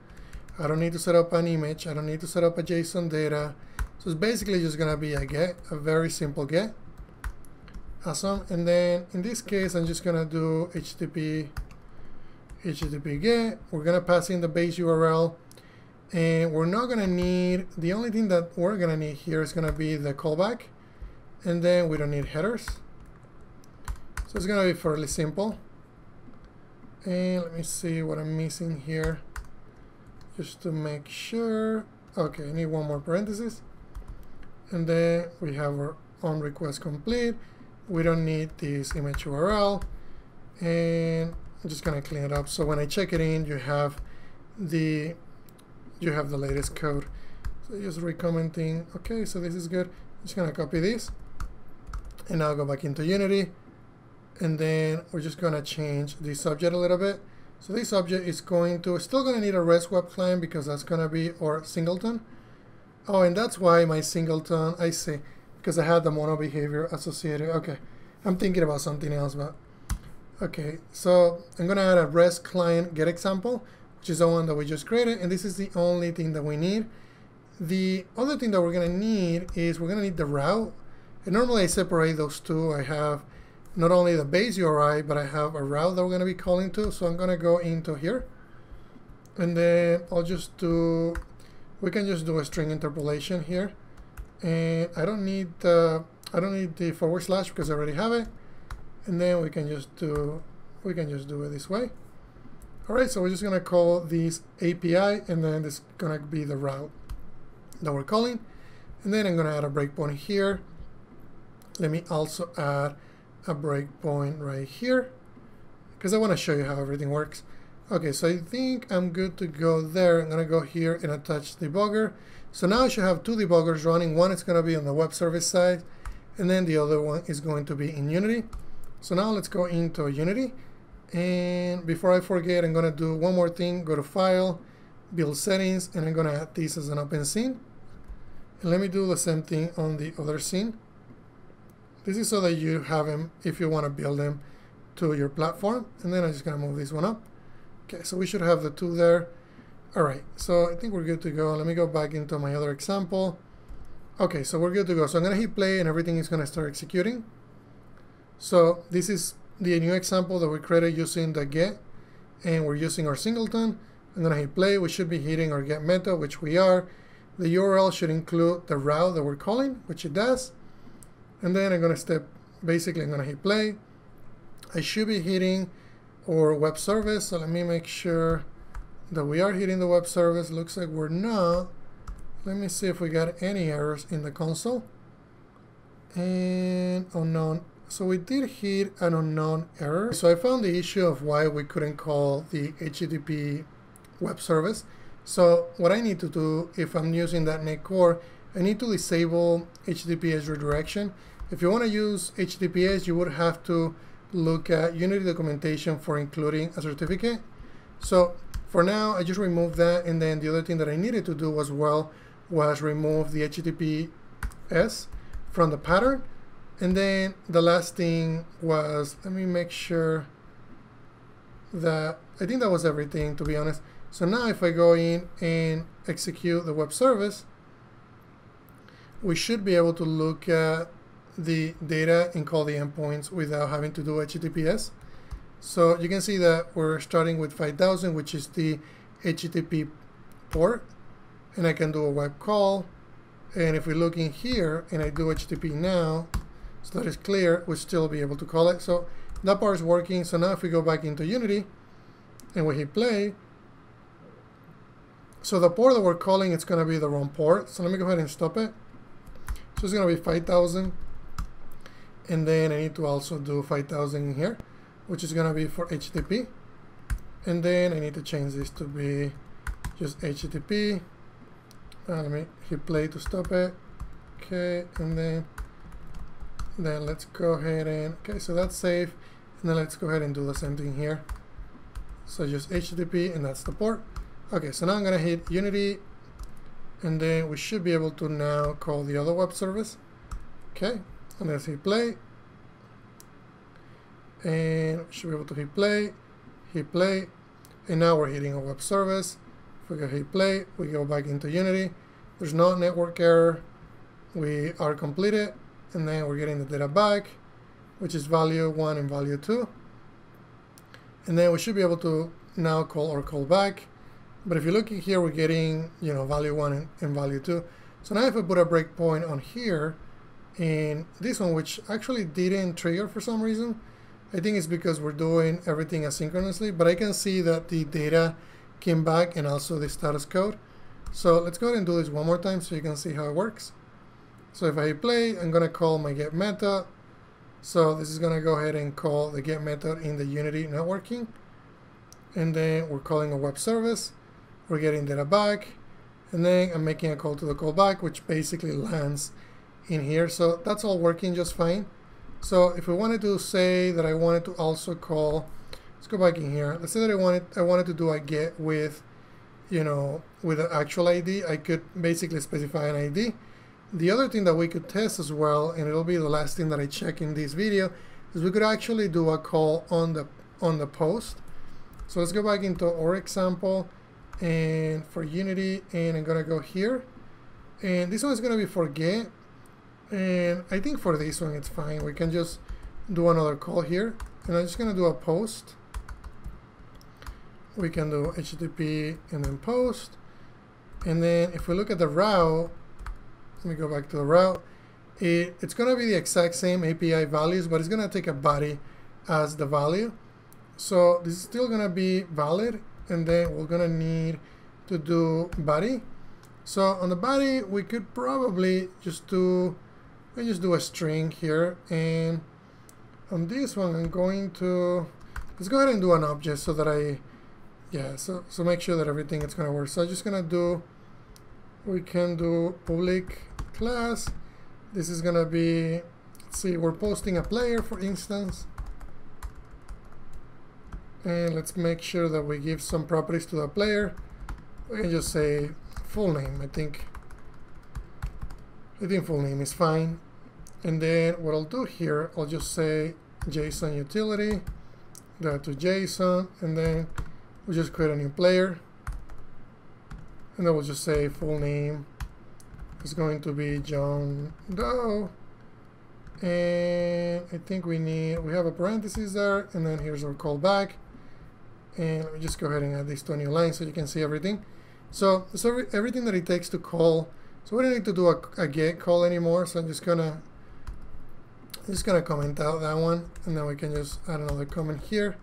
I don't need to set up an image. I don't need to set up a JSON data. So it's basically just going to be a get, a very simple get. Awesome. And then in this case, I'm just going to do HTTP, HTTP get. We're going to pass in the base URL. And we're not to need, the only thing that we're to need here is to be the callback. And then we don't need headers. So it's to be fairly simple. And let me see what I'm missing here just to make sure. Okay, I need one more parenthesis. And then we have our on request complete. We don't need this image URL. And I'm just gonna clean it up. So when I check it in, you have the you have the latest code. So just recommenting, okay, so this is good. I'm just gonna copy this and now go back into Unity. And then we're just gonna change the subject a little bit. So this object is going to, still to need a REST web client because that's to be our singleton. Oh, and that's why my singleton, I see, because I had the MonoBehaviour associated. Okay, I'm thinking about something else, but okay. So I'm to add a REST client get example, which is the one that we just created, and this is the only thing that we need. The other thing that we're going to need is we're going to need the route. And normally I separate those two. I have not only the base URI, but I have a route that we're going to be calling to. So I'm going to go into here. And then I'll just do, we can just do a string interpolation here. And I don't need the, I don't need the forward slash because I already have it. And then we can just do, we can just do it this way. All right, so we're just going to call this API, and then this is going to be the route that we're calling. And then I'm going to add a breakpoint here. Let me also add a breakpoint right here because I want to show you how everything works. Okay, so I think I'm good to go there. I'm going to go here and attach debugger. So now I should have two debuggers running. One is going to be on the web service side, and then the other one is going to be in Unity. So now let's go into Unity, And before I forget, I'm gonna do one more thing. Go to File, Build Settings, and I'm gonna add this as an open scene. And let me do the same thing on the other scene. This is so that you have them if you want to build them to your platform. And then I'm just gonna move this one up. Okay, so we should have the two there. All right, so I think we're good to go. Let me go back into my other example. Okay, so we're good to go. So I'm gonna hit play and everything is gonna start executing. So this is the new example that we created using the get and we're using our singleton. I'm gonna hit play. We should be hitting our get method, which we are. The URL should include the route that we're calling, which it does. And then I'm gonna step, basically I'm gonna hit play. I should be hitting our web service. So let me make sure that we are hitting the web service. Looks like we're not. Let me see if we got any errors in the console. And unknown so we did hit an unknown error. So I found the issue of why we couldn't call the HTTP web service. So what I need to do if I'm using that .NET Core, I need to disable HTTPS redirection. If you want to use HTTPS, you would have to look at Unity documentation for including a certificate. So for now, I just removed that. And then the other thing that I needed to do as well was remove the HTTPS from the pattern. And then the last thing was, let me make sure that, I think that was everything to be honest. So now if I go in and execute the web service, we should be able to look at the data and call the endpoints without having to do HTTPS. So you can see that we're starting with 5000, which is the HTTP port, and I can do a web call. And if we look in here and I do HTTP now, so that is clear, we'll still be able to call it. So that part is working. So now if we go back into Unity and we hit play, so the port that we're calling, it's going to be the wrong port. So let me go ahead and stop it. So it's going to be 5000. And then I need to also do 5000 in here, which is going to be for HTTP. And then I need to change this to be just HTTP. Uh, let me hit play to stop it. Okay, and then then let's go ahead and okay so that's safe. And then let's go ahead and do the same thing here. So just HTTP and that's the port. Okay so now I'm gonna hit unity. And then we should be able to now call the other web service. Okay and let's hit play. And should be able to hit play hit play. And now we're hitting a web service. If we go hit play we go back into unity. There's no network error. We are completed and then we're getting the data back which is value 1 and value 2 and then we should be able to now call or call back. But if you look here we're getting you know value 1 and, and value 2 so now if I put a breakpoint on here and this one which actually didn't trigger for some reason I think it's because we're doing everything asynchronously but I can see that the data came back and also the status code. So let's go ahead and do this one more time so you can see how it works so if I play, I'm going to call my get method. So this is going to go ahead and call the get method in the Unity networking. And then we're calling a web service. We're getting data back. And then I'm making a call to the callback, which basically lands in here. So that's all working just fine. So if we wanted to say that I wanted to also call, let's go back in here. Let's say that I wanted I wanted to do a get with, you know, with an actual ID. I could basically specify an ID the other thing that we could test as well, and it'll be the last thing that I check in this video, is we could actually do a call on the on the post. So let's go back into our example and for Unity, and I'm gonna go here. And this one is gonna be for get. And I think for this one it's fine. We can just do another call here. And I'm just gonna do a post. We can do HTTP and then post. And then if we look at the route, let me go back to the route. It, it's going to be the exact same API values, but it's going to take a body as the value. So this is still going to be valid, and then we're going to need to do body. So on the body, we could probably just do, we just do a string here, and on this one, I'm going to, let's go ahead and do an object so that I, yeah, so, so make sure that everything is going to work. So I'm just going to do, we can do public class. This is gonna be, let's see, we're posting a player for instance. And let's make sure that we give some properties to the player. We can just say full name. I think I think full name is fine. And then what I'll do here, I'll just say JSON utility, that to JSON, and then we'll just create a new player. And then we'll just say full name is going to be John Doe. And I think we need, we have a parenthesis there, and then here's our callback. And let me just go ahead and add this to a new line so you can see everything. So, so everything that it takes to call. So we don't need to do a, a get call anymore. So I'm just gonna just gonna comment out that one, and then we can just add another comment here.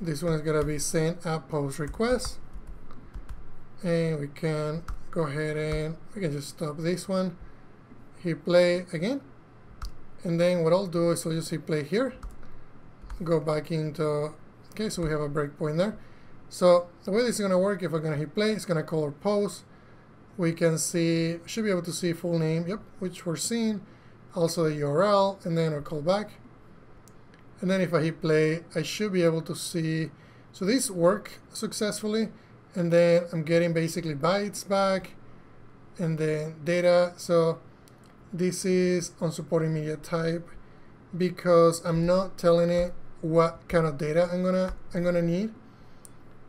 This one is gonna be send app post request, and we can go ahead and we can just stop this one. Hit play again, and then what I'll do is I'll just hit play here. Go back into okay, so we have a breakpoint there. So the way this is gonna work, if I'm gonna hit play, it's gonna call our post. We can see, should be able to see full name, yep, which we're seeing also the URL, and then our callback. And then if I hit play, I should be able to see, so this work successfully, and then I'm getting basically bytes back, and then data. So this is unsupported media type because I'm not telling it what kind of data I'm gonna I'm gonna need.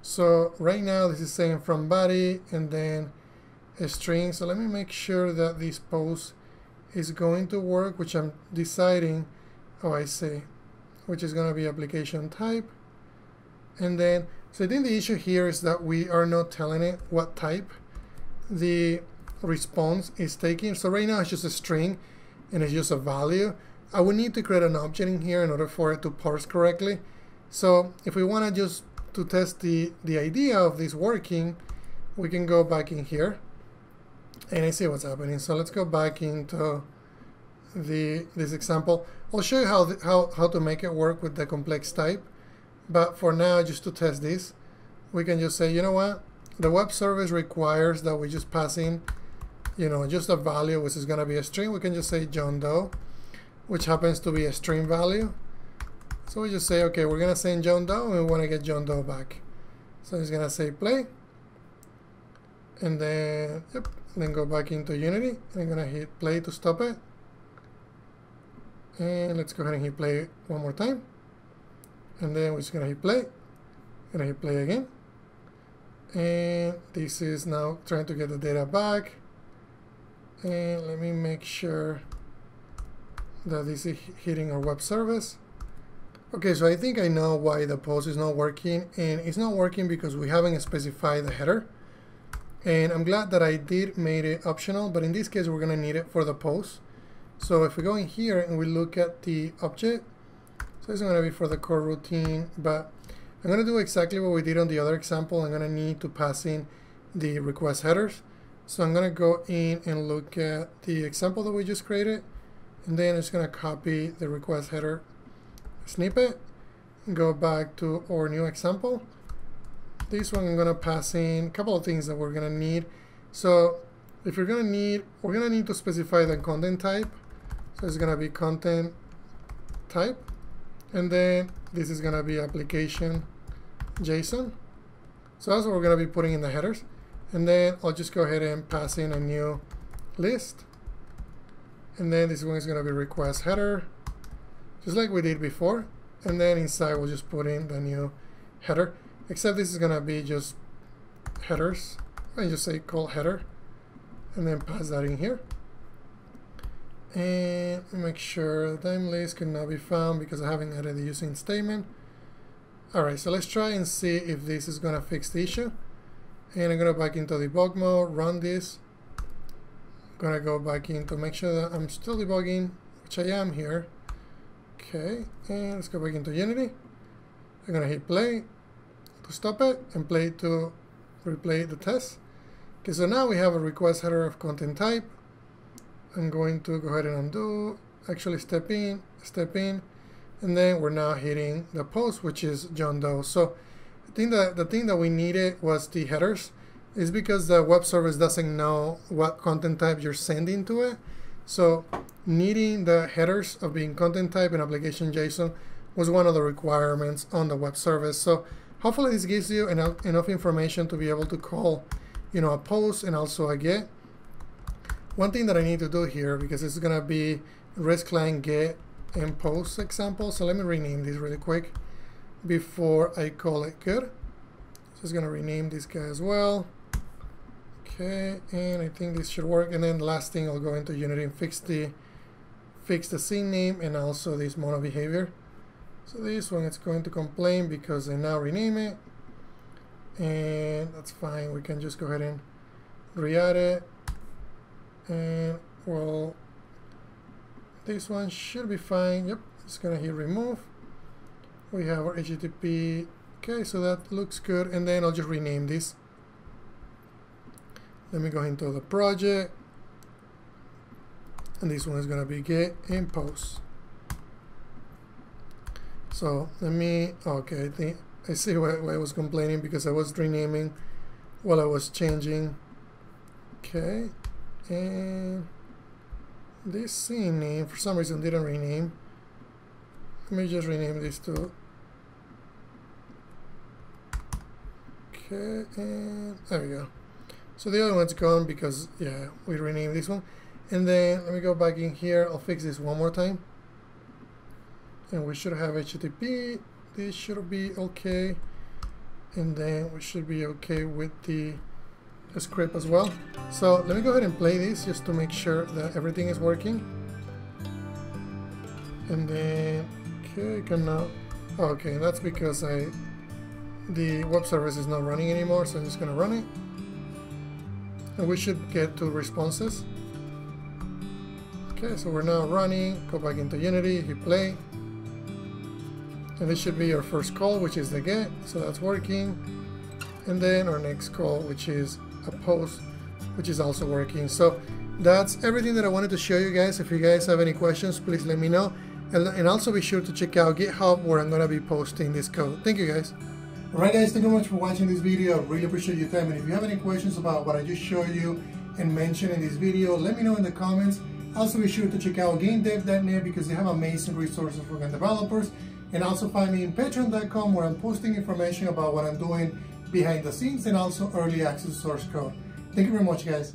So right now this is saying from body and then a string. So let me make sure that this post is going to work, which I'm deciding, oh I see, which is to be application type. And then, so I think the issue here is that we are not telling it what type the response is taking. So right now it's just a string and it's just a value. I would need to create an object in here in order for it to parse correctly. So if we want to just to test the, the idea of this working, we can go back in here and I see what's happening. So let's go back into the this example. I'll show you how, the, how, how to make it work with the complex type. But for now, just to test this, we can just say, you know what? The web service requires that we just pass in, you know, just a value, which is going to be a string. We can just say John Doe, which happens to be a string value. So we just say, okay, we're going to send John Doe, and we want to get John Doe back. So it's going to say play. And then, yep, then go back into Unity. I'm going to hit play to stop it. And let's go ahead and hit play one more time. And then we're just to hit play. To hit play again. And this is now trying to get the data back. And let me make sure that this is hitting our web service. Okay, so I think I know why the post is not working. And it's not working because we haven't specified the header. And I'm glad that I did made it optional, but in this case, we're gonna need it for the post. So if we go in here and we look at the object, so it's gonna be for the coroutine, but I'm gonna do exactly what we did on the other example. I'm gonna need to pass in the request headers. So I'm gonna go in and look at the example that we just created, and then it's gonna copy the request header snippet, go back to our new example, this one I'm going to pass in a couple of things that we're going to need. So if you're going to need, we're going to need to specify the content type. So it's going to be content type. And then this is going to be application JSON. So that's what we're going to be putting in the headers. And then I'll just go ahead and pass in a new list. And then this one is going to be request header, just like we did before. And then inside we'll just put in the new header except this is gonna be just headers I just say call header and then pass that in here and make sure the time list cannot be found because I haven't added the using statement. Alright so let's try and see if this is gonna fix the issue. And I'm gonna back into debug mode run this. I'm gonna go back in to make sure that I'm still debugging which I am here. Okay and let's go back into Unity. I'm gonna hit play to stop it and play to replay the test. Okay, so now we have a request header of content type. I'm going to go ahead and undo, actually step in, step in, and then we're now hitting the post, which is John Doe. So I think that the thing that we needed was the headers is because the web service doesn't know what content type you're sending to it. So needing the headers of being content type and application JSON was one of the requirements on the web service. So hopefully this gives you enough, enough information to be able to call, you know, a post and also a get. One thing that I need to do here, because it's going to be REST client get post example. So let me rename this really quick before I call it good. So it's going to rename this guy as well. Okay, and I think this should work. And then last thing, I'll go into Unity and fix the fix the scene name and also this MonoBehaviour. So this one it's going to complain because I now rename it. And that's fine. We can just go ahead and re-add it. And well, this one should be fine. Yep, it's gonna hit remove. We have our HTTP. Okay, so that looks good. And then I'll just rename this. Let me go into the project and this one is to be get and post so let me okay I think I see why, why I was complaining because I was renaming while I was changing okay and this scene name for some reason didn't rename let me just rename this to okay and there we go so the other one's gone because yeah we renamed this one and then let me go back in here. I'll fix this one more time. And we should have HTTP. This should be okay. And then we should be okay with the, the script as well. So let me go ahead and play this just to make sure that everything is working. And then, okay, I can now, oh, okay, that's because I, the web service is not running anymore, so I'm just gonna run it. And we should get two responses. Okay, so we're now running, go back into Unity, hit play. And this should be our first call, which is the get, so that's working. And then our next call, which is a post, which is also working. So that's everything that I wanted to show you guys. If you guys have any questions, please let me know. And, also be sure to check out GitHub where I'm going to be posting this code. Thank you guys. Alright guys, thank you much for watching this video. I really appreciate your time. And if you have any questions about what I just showed you and mentioned in this video, let me know in the comments. Also be sure to check out GameDev.net because they have amazing resources for game developers. And also find me in Patreon.com where I'm posting information about what I'm doing behind the scenes and also early access source code. Thank you very much guys.